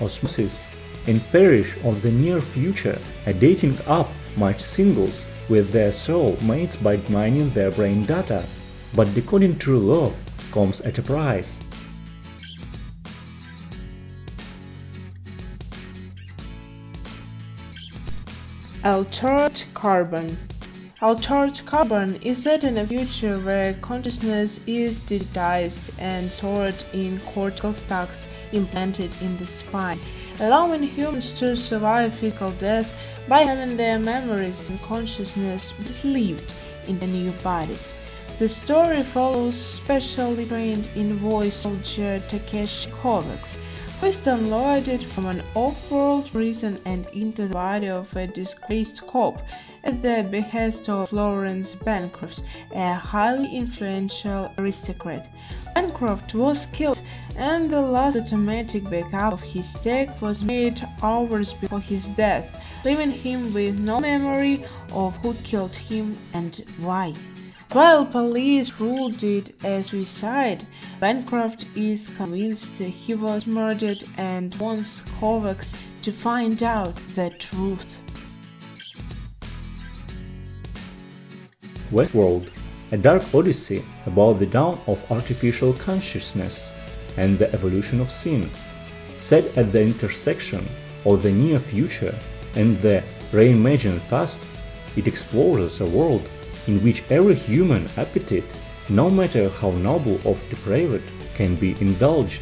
Osmosis. In Paris of the Near Future, a dating up match singles with their soul mates by mining their brain data, but decoding true love comes at a price. Altered carbon. Altered carbon is set in a future where consciousness is digitized and stored in cortical stacks implanted in the spine, allowing humans to survive physical death by having their memories and consciousness sleeved in the new bodies. The story follows specially trained Envoy soldier Takeshi Kovacs, is downloaded from an off-world prison and into the body of a disgraced cop at the behest of Laurens Bancroft, a highly influential aristocrat. Bancroft was killed and the last automatic backup of his tech was made hours before his death, leaving him with no memory of who killed him and why. While police ruled it a suicide, Bancroft is convinced he was murdered and wants Kovacs to find out the truth. Westworld, a dark odyssey about the dawn of artificial consciousness and the evolution of sin, set at the intersection of the near future and the reimagined past, it explores a world in which every human appetite, no matter how noble or depraved, can be indulged.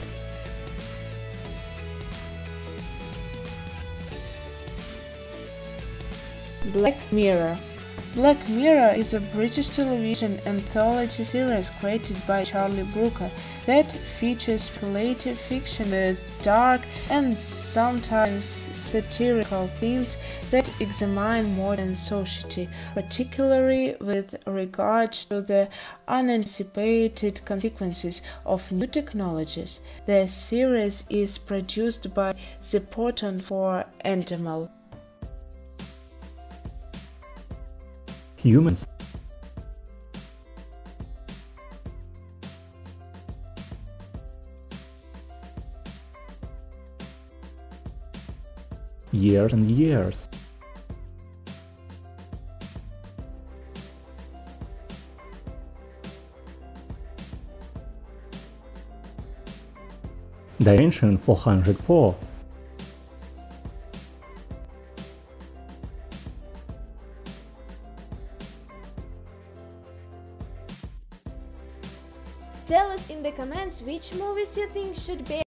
Black Mirror Black Mirror is a British television anthology series created by Charlie Brooker that features speculative fiction with dark and sometimes satirical themes that examine modern society, particularly with regard to the unanticipated consequences of new technologies. The series is produced by Zeppotron for Endemol. Humans. Years and years. Dimension 404 Tell us in the comments which movies you think should be